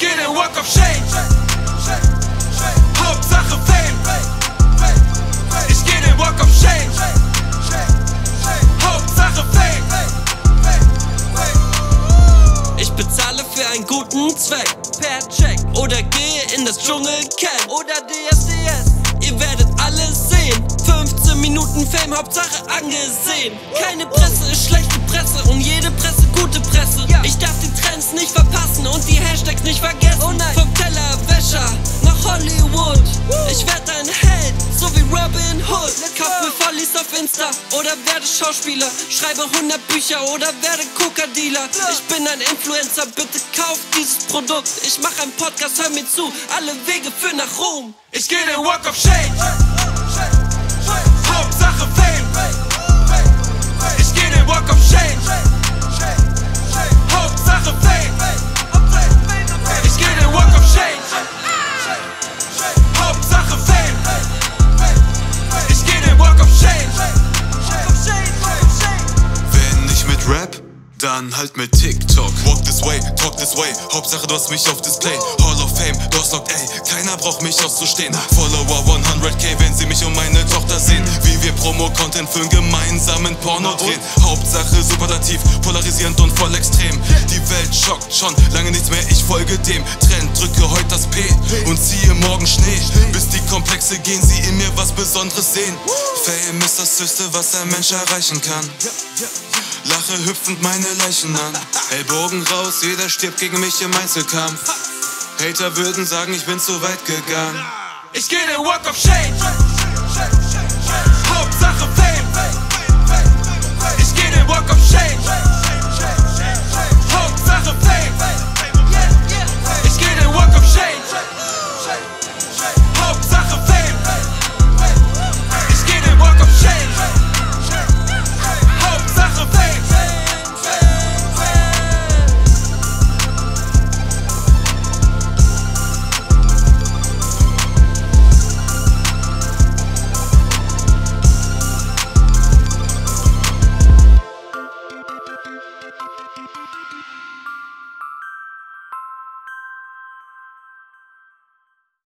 den Walk of Shame. Hauptsache Fame. Ich geh den Walk of Shame. Hauptsache Fame. Ich bezahle für einen guten Zweck per Check oder gehe in das Dschungelcamp oder DSDS. Ihr werdet alles sehen. 15 Minuten Fame, Hauptsache angesehen. Keine Presse ist schlechte Hashtags nicht vergessen. Vom Tellerwäscher nach Hollywood. Ich werd ein Held, so wie Robin Hood. Kauf mir Follies auf Insta oder werde Schauspieler. Schreibe 100 Bücher oder werde Coca-Dealer. Ich bin ein Influencer, bitte kauf dieses Produkt. Ich mach einen Podcast, hör mir zu. Alle Wege führen nach Ruhm. Ich geh den Walk of Shame. Dann halt mit TikTok. Walk this way, talk this way. Hauptsache du hast mich auf Display. Hall of Fame, du hast lockt, ey. Keiner braucht mich auszustehen. Follower 100k, wenn sie mich und meine Tochter sehen. Wie wir Promo-Content für einen gemeinsamen Porno drehen. Hauptsache superlativ, polarisierend und voll extrem. Die Welt schockt schon, lange nichts mehr, ich folge dem Trend. Drücke heute das P und ziehe morgen Schnee. Bis die Komplexe gehen, sie in mir was Besonderes sehen. Fame ist das Höchste, was ein Mensch erreichen kann. Lache hüpfend meine Leichen an. Ellbogen raus, jeder stirbt gegen mich im Einzelkampf. Hater würden sagen, ich bin zu weit gegangen. Ich geh den Walk of Shame. Hauptsache Fame. Ich geh den Walk of Shame.